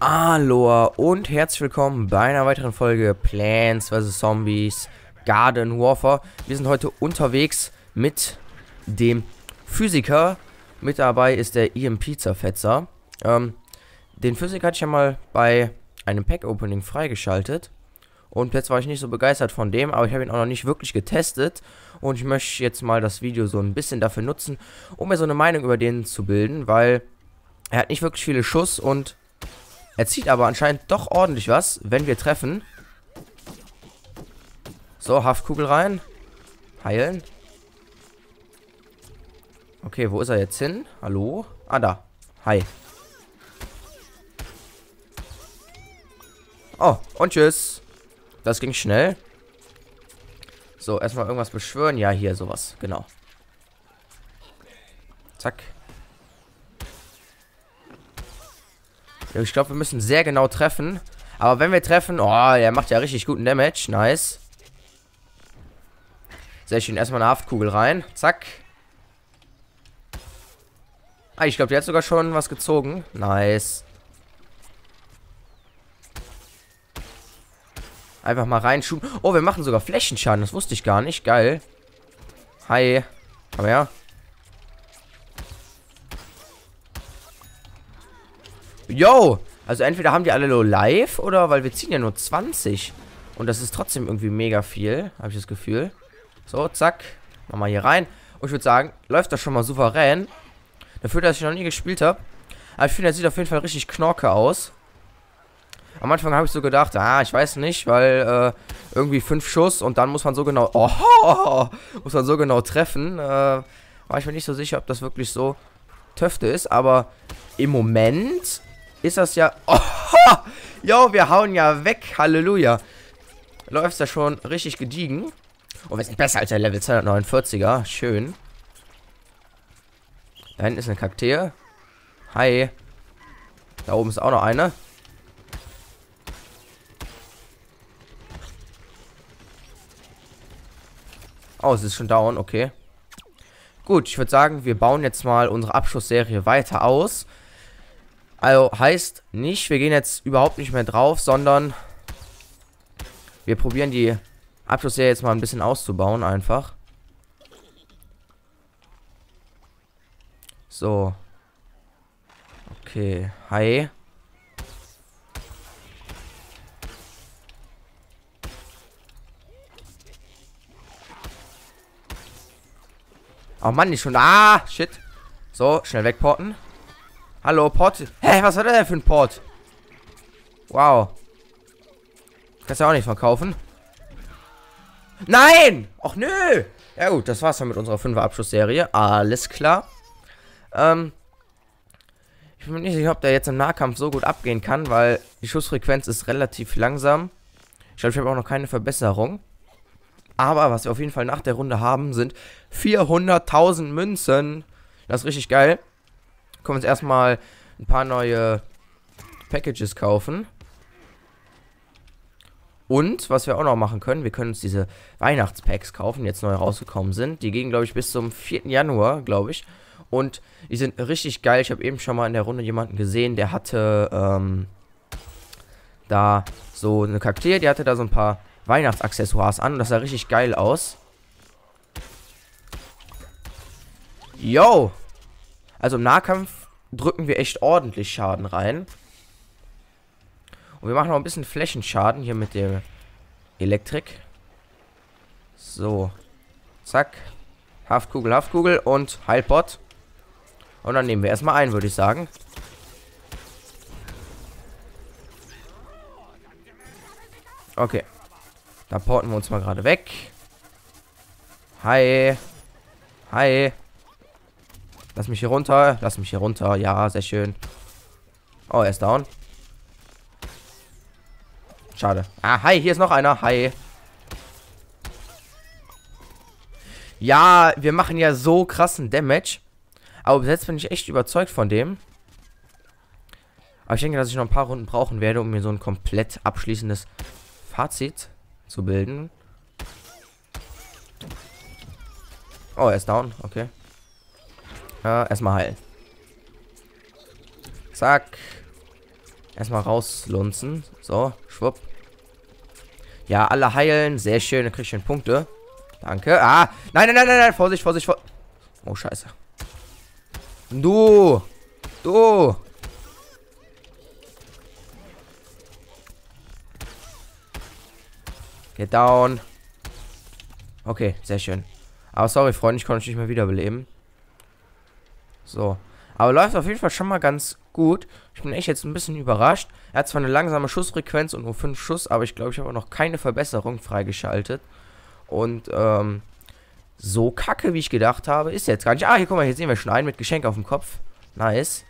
Aloha und herzlich willkommen bei einer weiteren Folge Plants vs. Zombies Garden Warfare. Wir sind heute unterwegs mit dem Physiker. Mit dabei ist der EMP-Zerfetzer. Ähm, den Physiker hatte ich ja mal bei einem Pack-Opening freigeschaltet. Und jetzt war ich nicht so begeistert von dem, aber ich habe ihn auch noch nicht wirklich getestet. Und ich möchte jetzt mal das Video so ein bisschen dafür nutzen, um mir so eine Meinung über den zu bilden, weil er hat nicht wirklich viele Schuss und er zieht aber anscheinend doch ordentlich was, wenn wir treffen. So, Haftkugel rein. Heilen. Okay, wo ist er jetzt hin? Hallo? Ah, da. Hi. Oh, und tschüss. Das ging schnell. So, erstmal irgendwas beschwören. Ja, hier sowas. Genau. Zack. Ich glaube, wir müssen sehr genau treffen. Aber wenn wir treffen... Oh, der macht ja richtig guten Damage. Nice. Sehr schön. Erstmal eine Haftkugel rein. Zack. Ah, ich glaube, der hat sogar schon was gezogen. Nice. Einfach mal reinschuben. Oh, wir machen sogar Flächenschaden. Das wusste ich gar nicht. Geil. Hi. Komm her. Yo! Also entweder haben die alle nur live oder weil wir ziehen ja nur 20. Und das ist trotzdem irgendwie mega viel, habe ich das Gefühl. So, zack. Machen wir hier rein. Und ich würde sagen, läuft das schon mal souverän. Dafür, dass ich noch nie gespielt habe. Aber ich finde, er sieht auf jeden Fall richtig knorke aus. Am Anfang habe ich so gedacht, ah, ich weiß nicht, weil äh, irgendwie fünf Schuss und dann muss man so genau, oh, muss man so genau treffen. Äh, war ich mir nicht so sicher, ob das wirklich so Töfte ist, aber im Moment ist das ja... Oh, jo, wir hauen ja weg. Halleluja. Läuft ja schon richtig gediegen. Und wir sind besser als der Level 249er. Schön. Da hinten ist eine Kaktee. Hi. Da oben ist auch noch eine. Oh, es ist schon down, okay. Gut, ich würde sagen, wir bauen jetzt mal unsere Abschussserie weiter aus. Also heißt nicht, wir gehen jetzt überhaupt nicht mehr drauf, sondern wir probieren die Abschlussserie jetzt mal ein bisschen auszubauen einfach. So. Okay. Hi. Oh Mann, nicht schon. Ah, shit. So, schnell wegporten. Hallo, Port. Hä, was war das denn für ein Port? Wow. Kannst du auch nicht verkaufen. Nein! Ach nö! Ja gut, das war's dann mit unserer 5er Abschlussserie. Alles klar. Ähm. Ich bin mir nicht sicher, ob der jetzt im Nahkampf so gut abgehen kann, weil die Schussfrequenz ist relativ langsam. Ich glaube, ich habe auch noch keine Verbesserung. Aber was wir auf jeden Fall nach der Runde haben, sind 400.000 Münzen. Das ist richtig geil können wir uns erstmal ein paar neue Packages kaufen. Und, was wir auch noch machen können, wir können uns diese Weihnachtspacks kaufen, die jetzt neu rausgekommen sind. Die gehen, glaube ich, bis zum 4. Januar, glaube ich. Und die sind richtig geil. Ich habe eben schon mal in der Runde jemanden gesehen, der hatte ähm, da so eine Kakteen, die hatte da so ein paar Weihnachtsaccessoires an. Und das sah richtig geil aus. Yo! Also im Nahkampf drücken wir echt ordentlich Schaden rein. Und wir machen noch ein bisschen Flächenschaden hier mit der Elektrik. So. Zack. Haftkugel, Haftkugel und Heilpot. Und dann nehmen wir erstmal ein, würde ich sagen. Okay. Da porten wir uns mal gerade weg. Hi. Hi. Lass mich hier runter. Lass mich hier runter. Ja, sehr schön. Oh, er ist down. Schade. Ah, hi, hier ist noch einer. Hi. Ja, wir machen ja so krassen Damage. Aber bis jetzt bin ich echt überzeugt von dem. Aber ich denke, dass ich noch ein paar Runden brauchen werde, um mir so ein komplett abschließendes Fazit zu bilden. Oh, er ist down. Okay. Ja, erstmal heilen. Zack. Erstmal rauslunzen. So, schwupp. Ja, alle heilen. Sehr schön, dann krieg ich schon Punkte. Danke. Ah, nein, nein, nein, nein, nein. Vorsicht, Vorsicht, Vorsicht. Oh, scheiße. Du. Du. Get down. Okay, sehr schön. Aber sorry, Freunde, ich konnte dich nicht mehr wiederbeleben. So. Aber läuft auf jeden Fall schon mal ganz gut. Ich bin echt jetzt ein bisschen überrascht. Er hat zwar eine langsame Schussfrequenz und nur 5 Schuss, aber ich glaube, ich habe auch noch keine Verbesserung freigeschaltet. Und, ähm, so kacke, wie ich gedacht habe, ist jetzt gar nicht. Ah, hier, guck mal, hier sehen wir schon einen mit Geschenk auf dem Kopf. Nice.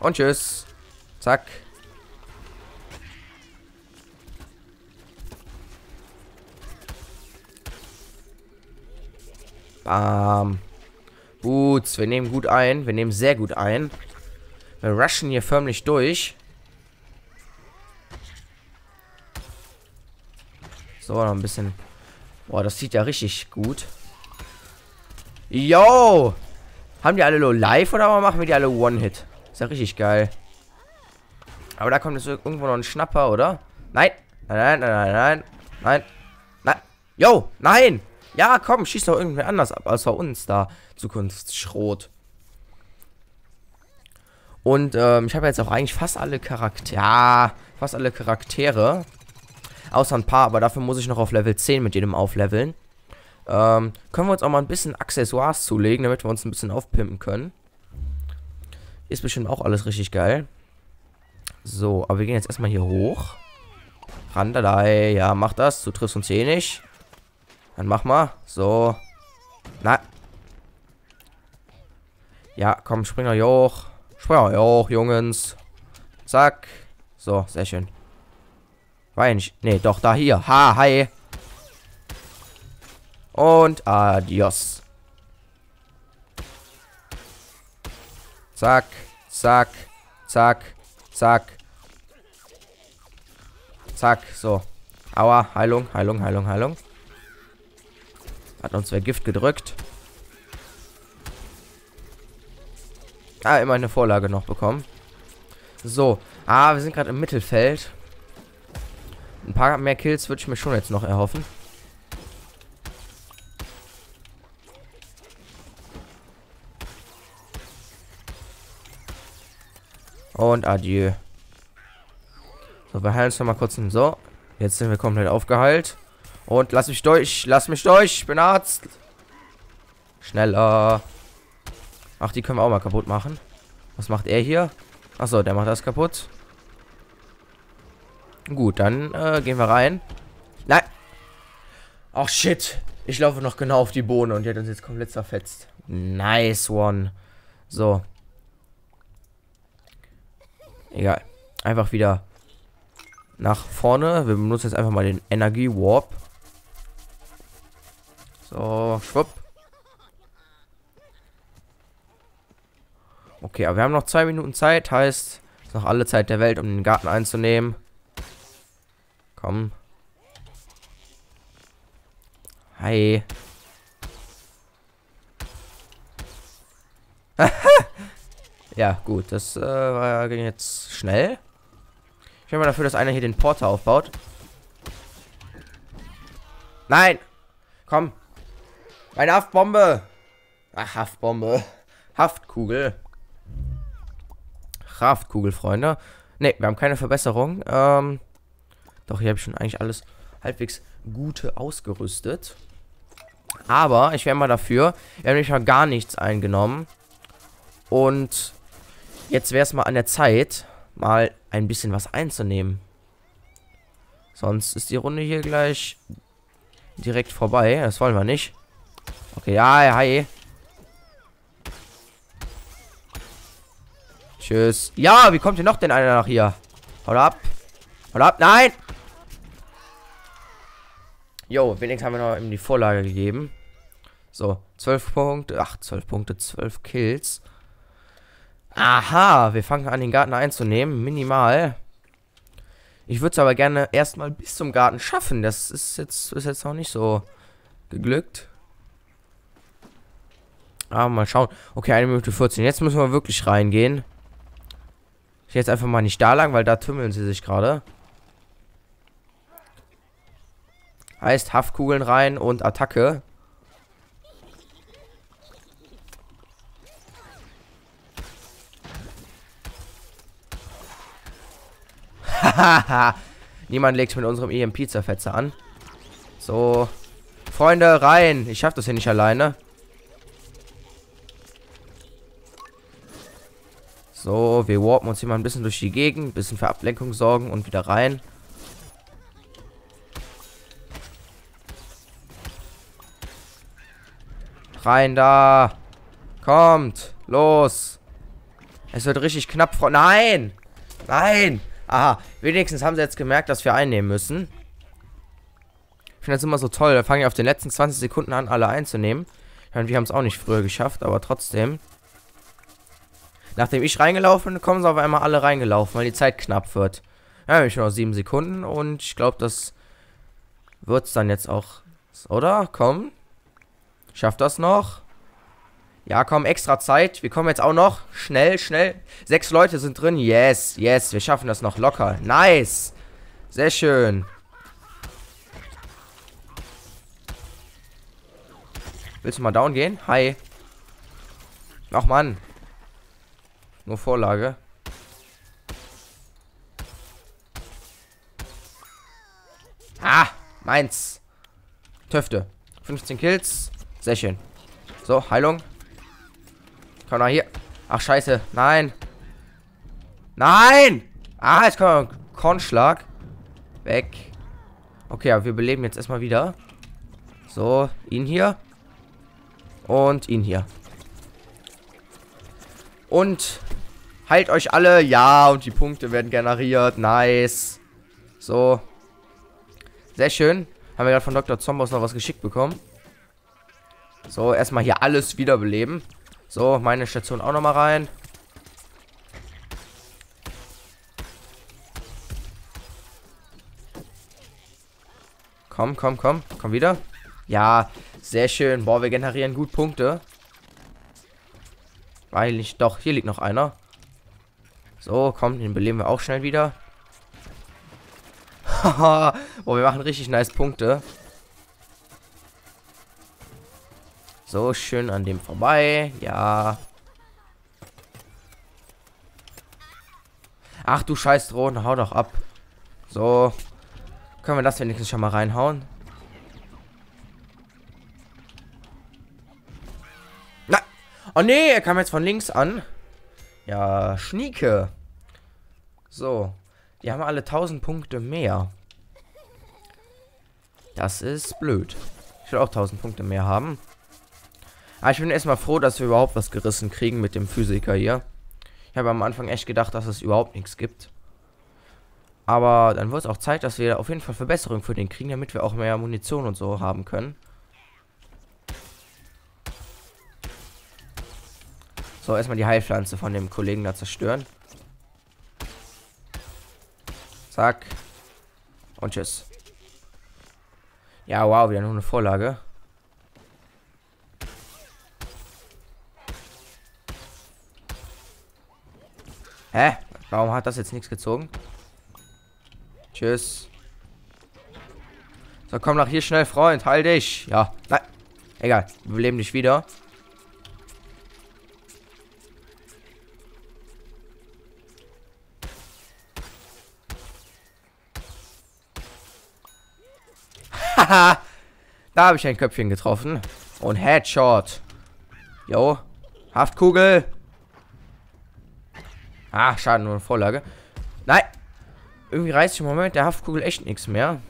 Und tschüss. Zack. Bam. Gut, wir nehmen gut ein. Wir nehmen sehr gut ein. Wir rushen hier förmlich durch. So, noch ein bisschen. Boah, das sieht ja richtig gut. Yo! Haben die alle Low Life oder machen wir die alle One-Hit? Ist ja richtig geil. Aber da kommt jetzt irgendwo noch ein Schnapper, oder? Nein! Nein, nein, nein, nein, nein. Nein. Yo! Nein! Ja, komm, schieß doch irgendwer anders ab, außer uns da. Zukunftsschrot. Und ähm, ich habe jetzt auch eigentlich fast alle Charaktere. Ja, fast alle Charaktere. Außer ein paar, aber dafür muss ich noch auf Level 10 mit jedem aufleveln. Ähm, können wir uns auch mal ein bisschen Accessoires zulegen, damit wir uns ein bisschen aufpimpen können. Ist bestimmt auch alles richtig geil. So, aber wir gehen jetzt erstmal hier hoch. Randalei, ja, mach das. Du triffst uns eh nicht. Dann mach mal. So. Na. Ja, komm, spring doch hier hoch. Jungens. Zack. So, sehr schön. Nicht. Nee, doch, da hier. Ha, hi. Und adios. Zack, zack, zack, zack. Zack, so. Aua, Heilung, Heilung, Heilung, Heilung. Hat uns wer Gift gedrückt. Ah, immer eine Vorlage noch bekommen. So. Ah, wir sind gerade im Mittelfeld. Ein paar mehr Kills würde ich mir schon jetzt noch erhoffen. Und adieu. So, wir heilen uns noch mal kurz. So, jetzt sind wir komplett aufgeheilt. Und lass mich durch. Lass mich durch. Ich bin Arzt. Schneller. Ach, die können wir auch mal kaputt machen. Was macht er hier? Achso, der macht das kaputt. Gut, dann äh, gehen wir rein. Nein. Ach, shit. Ich laufe noch genau auf die Bohne und die hat uns jetzt komplett zerfetzt. Nice one. So. Egal. Einfach wieder nach vorne. Wir benutzen jetzt einfach mal den Energie Warp. So, schwupp. Okay, aber wir haben noch zwei Minuten Zeit. Heißt, ist noch alle Zeit der Welt, um den Garten einzunehmen. Komm. Hi. ja, gut. Das äh, ging jetzt schnell. Ich bin mal dafür, dass einer hier den Porter aufbaut. Nein! Komm, eine Haftbombe. Ach, Haftbombe. Haftkugel. Haftkugel, Freunde. Ne, wir haben keine Verbesserung. Ähm, doch, hier habe ich schon eigentlich alles halbwegs gute ausgerüstet. Aber ich wäre mal dafür. Wir haben nämlich mal gar nichts eingenommen. Und jetzt wäre es mal an der Zeit, mal ein bisschen was einzunehmen. Sonst ist die Runde hier gleich direkt vorbei. Das wollen wir nicht. Okay, ja, hi. Tschüss. Ja, wie kommt denn noch denn einer nach hier? Haut ab. Haut ab. Nein! Jo, wenigstens haben wir noch ihm die Vorlage gegeben. So, 12 Punkte. Ach, 12 Punkte, 12 Kills. Aha, wir fangen an, den Garten einzunehmen. Minimal. Ich würde es aber gerne erstmal bis zum Garten schaffen. Das ist jetzt, ist jetzt noch nicht so geglückt. Ah, mal schauen. Okay, eine Minute 14. Jetzt müssen wir wirklich reingehen. Ich jetzt einfach mal nicht da lang, weil da tümmeln sie sich gerade. Heißt Haftkugeln rein und Attacke. Niemand legt mit unserem EMP-Zerfetzer an. So. Freunde, rein. Ich schaff das hier nicht alleine. So, wir warpen uns hier mal ein bisschen durch die Gegend, ein bisschen für Ablenkung sorgen und wieder rein. Rein da. Kommt. Los. Es wird richtig knapp. Nein. Nein. Aha. Wenigstens haben sie jetzt gemerkt, dass wir einnehmen müssen. Ich finde das immer so toll. Da fangen wir auf den letzten 20 Sekunden an, alle einzunehmen. Ich meine, wir haben es auch nicht früher geschafft, aber trotzdem. Nachdem ich reingelaufen bin, kommen sie auf einmal alle reingelaufen, weil die Zeit knapp wird. Ja, habe ich noch sieben Sekunden und ich glaube, das wird es dann jetzt auch. Oder? Komm. Schafft das noch? Ja, komm, extra Zeit. Wir kommen jetzt auch noch. Schnell, schnell. Sechs Leute sind drin. Yes, yes. Wir schaffen das noch locker. Nice. Sehr schön. Willst du mal down gehen? Hi. Ach, Mann. Nur Vorlage. Ah, meins. Töfte. 15 Kills. Sehr schön. So, Heilung. Komm mal hier. Ach, scheiße. Nein. Nein! Ah, jetzt kommt ein Kornschlag. Weg. Okay, aber wir beleben jetzt erstmal wieder. So, ihn hier. Und ihn hier. Und Heilt euch alle. Ja, und die Punkte werden generiert. Nice. So. Sehr schön. Haben wir gerade von Dr. Zombos noch was geschickt bekommen. So, erstmal hier alles wiederbeleben. So, meine Station auch nochmal rein. Komm, komm, komm. Komm wieder. Ja, sehr schön. Boah, wir generieren gut Punkte. Weil nicht. Doch, hier liegt noch einer. So, komm, den beleben wir auch schnell wieder. Haha, Boah, wir machen richtig nice Punkte. So, schön an dem vorbei. Ja. Ach du scheiß Drohnen, hau doch ab. So. Können wir das wenigstens schon mal reinhauen? Na. Oh nee, er kam jetzt von links an. Ja, Schnieke. So. Die haben alle 1000 Punkte mehr. Das ist blöd. Ich will auch 1000 Punkte mehr haben. Aber ich bin erstmal froh, dass wir überhaupt was gerissen kriegen mit dem Physiker hier. Ich habe am Anfang echt gedacht, dass es überhaupt nichts gibt. Aber dann wird es auch Zeit, dass wir auf jeden Fall Verbesserungen für den kriegen, damit wir auch mehr Munition und so haben können. So, erstmal die Heilpflanze von dem Kollegen da zerstören. Zack. Und tschüss. Ja, wow, wieder nur eine Vorlage. Hä? Warum hat das jetzt nichts gezogen? Tschüss. So, komm nach hier schnell, Freund. Heil dich. Ja. Nein. Egal. Wir leben dich wieder. Da habe ich ein Köpfchen getroffen. Und Headshot. Jo. Haftkugel. Ah, schade, nur eine Vorlage. Nein. Irgendwie reißt sich im Moment der Haftkugel echt nichts mehr.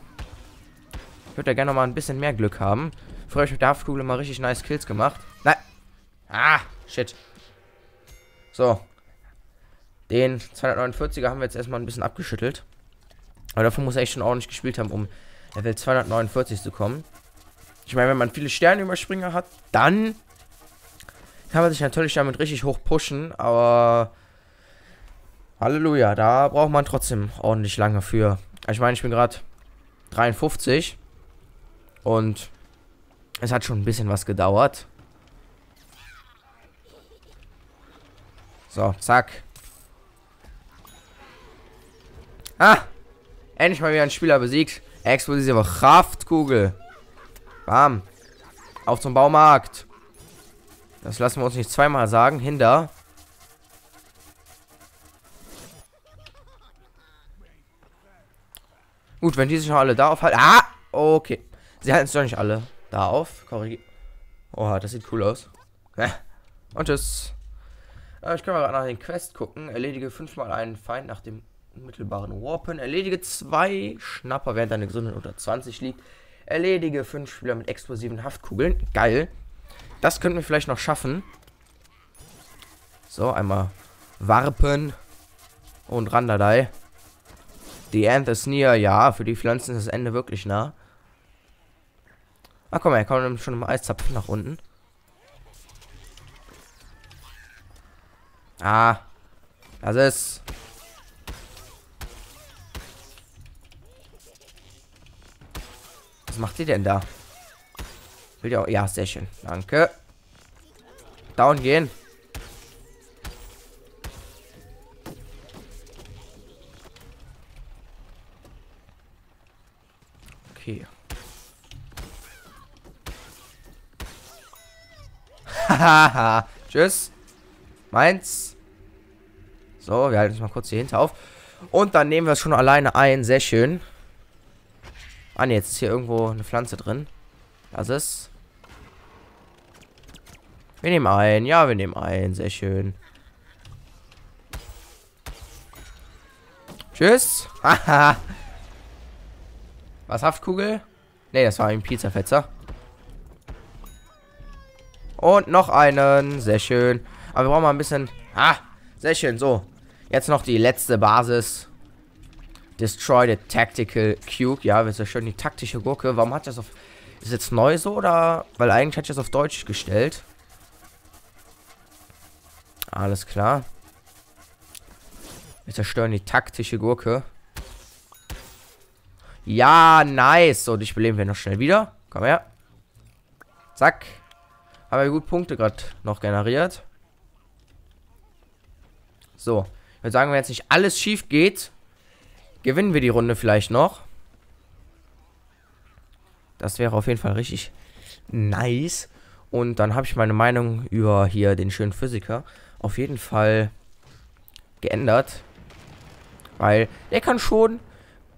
Ich würde da gerne mal ein bisschen mehr Glück haben. Früher habe ich mit der Haftkugel mal richtig nice Kills gemacht. Nein. Ah, shit. So. Den 249er haben wir jetzt erstmal ein bisschen abgeschüttelt. Aber davon muss er echt schon ordentlich gespielt haben, um Level 249 zu kommen. Ich meine, wenn man viele Sternüberspringer hat, dann kann man sich natürlich damit richtig hoch pushen, aber Halleluja, da braucht man trotzdem ordentlich lange für. Ich meine, ich bin gerade 53 und und es hat schon ein bisschen was gedauert. So, zack. Ah! Endlich mal wieder ein Spieler besiegt. Explosive Kraftkugel. Bam. Auf zum Baumarkt. Das lassen wir uns nicht zweimal sagen. Hinter. Gut, wenn die sich noch alle da aufhalten. Ah! Okay. Sie halten es doch nicht alle da auf. Korrigier. Oh, das sieht cool aus. Und tschüss. Äh, ich kann mal nach den Quest gucken. Erledige fünfmal einen Feind nach dem unmittelbaren Warpen. Erledige zwei Schnapper, während deine Gesundheit unter 20 liegt. Erledige fünf Spieler mit explosiven Haftkugeln. Geil. Das könnten wir vielleicht noch schaffen. So, einmal warpen. Und Randadei. The end is near. Ja, für die Pflanzen ist das Ende wirklich nah. Ach komm er kommt schon im Eiszapfen nach unten. Ah. Das ist. Was macht ihr denn da? Will ja, ja, sehr schön. Danke. Down gehen. Okay. Hahaha. Tschüss. Meins. So, wir halten uns mal kurz hier hinter auf. Und dann nehmen wir es schon alleine ein. Sehr schön. Ah, ne, jetzt ist hier irgendwo eine Pflanze drin. Das ist. Wir nehmen ein. Ja, wir nehmen ein. Sehr schön. Tschüss. Haha. Was, Haftkugel? Ne, das war ein Pizzafetzer. Und noch einen. Sehr schön. Aber wir brauchen mal ein bisschen... Ah, sehr schön. So, jetzt noch die letzte Basis. Destroy the Tactical Cube. Ja, wir schön die taktische Gurke. Warum hat das auf... Ist jetzt neu so oder... Weil eigentlich hat ich das auf Deutsch gestellt. Alles klar. Wir zerstören die taktische Gurke. Ja, nice. So, dich beleben wir noch schnell wieder. Komm her. Zack. Haben wir gut Punkte gerade noch generiert. So. Ich würde sagen, wenn jetzt nicht alles schief geht, gewinnen wir die Runde vielleicht noch. Das wäre auf jeden Fall richtig nice. Und dann habe ich meine Meinung über hier den schönen Physiker auf jeden Fall geändert. Weil der kann schon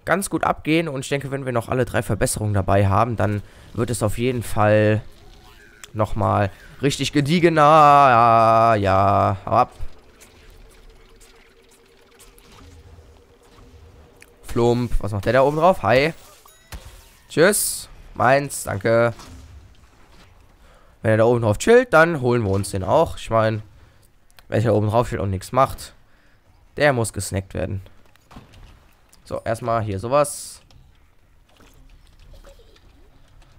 ganz gut abgehen. Und ich denke, wenn wir noch alle drei Verbesserungen dabei haben, dann wird es auf jeden Fall nochmal richtig gediegener. Ja, ja, ab. Flump. Was macht der da oben drauf? Hi. Tschüss. Meins, danke. Wenn er da oben drauf chillt, dann holen wir uns den auch. Ich meine, welcher oben drauf steht und nichts macht, der muss gesnackt werden. So, erstmal hier sowas.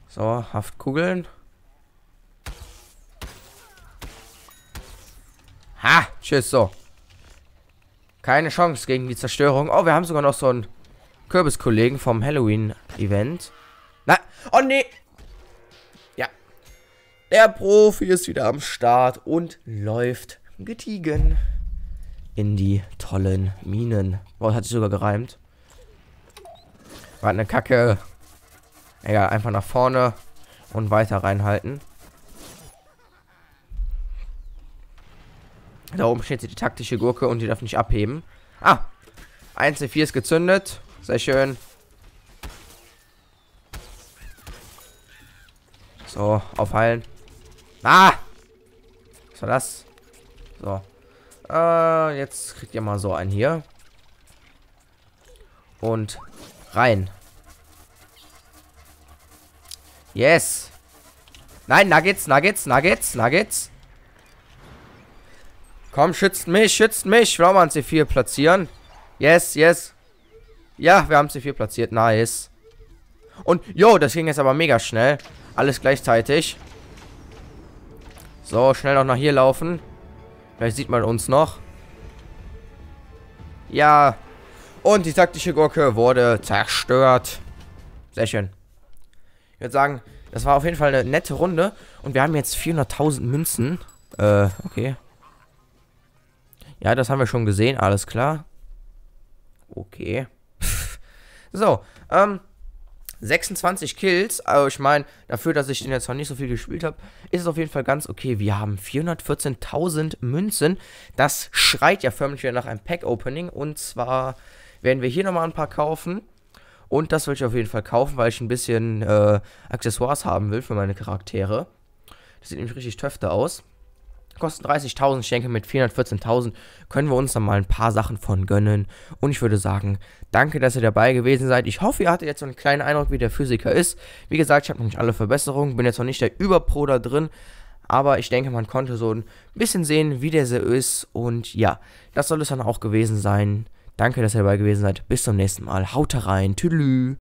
So, Haftkugeln. Ha, tschüss, so. Keine Chance gegen die Zerstörung. Oh, wir haben sogar noch so ein Kürbiskollegen vom Halloween-Event. Na, oh nee. Ja. Der Profi ist wieder am Start und läuft getiegen in die tollen Minen. Boah, hat sich sogar gereimt. War eine Kacke. Egal, einfach nach vorne und weiter reinhalten. Da oben steht die taktische Gurke und die darf nicht abheben. Ah, 1 4 ist gezündet. Sehr schön. So, aufheilen. Ah! Was war das? So. Äh, jetzt kriegt ihr mal so einen hier. Und rein. Yes. Nein, Nuggets, Nuggets, Nuggets, Nuggets. Komm, schützt mich, schützt mich. Ein C4 platzieren. Yes, yes. Ja, wir haben C4 platziert. Nice. Und, jo, das ging jetzt aber mega schnell. Alles gleichzeitig. So, schnell noch nach hier laufen. Vielleicht sieht man uns noch. Ja. Und die taktische Gurke wurde zerstört. Sehr schön. Ich würde sagen, das war auf jeden Fall eine nette Runde. Und wir haben jetzt 400.000 Münzen. Äh, okay. Ja, das haben wir schon gesehen, alles klar. Okay. So, ähm, 26 Kills, also ich meine, dafür, dass ich den jetzt noch nicht so viel gespielt habe, ist es auf jeden Fall ganz okay. Wir haben 414.000 Münzen. Das schreit ja förmlich wieder nach einem Pack-Opening. Und zwar werden wir hier nochmal ein paar kaufen. Und das will ich auf jeden Fall kaufen, weil ich ein bisschen äh, Accessoires haben will für meine Charaktere. Das sieht nämlich richtig töfte aus. Kosten 30.000, ich denke mit 414.000 können wir uns dann mal ein paar Sachen von gönnen. Und ich würde sagen, danke, dass ihr dabei gewesen seid. Ich hoffe, ihr hattet jetzt so einen kleinen Eindruck, wie der Physiker ist. Wie gesagt, ich habe noch nicht alle Verbesserungen, bin jetzt noch nicht der Überpro da drin. Aber ich denke, man konnte so ein bisschen sehen, wie der so ist. Und ja, das soll es dann auch gewesen sein. Danke, dass ihr dabei gewesen seid. Bis zum nächsten Mal. Haut rein. Tüdelü.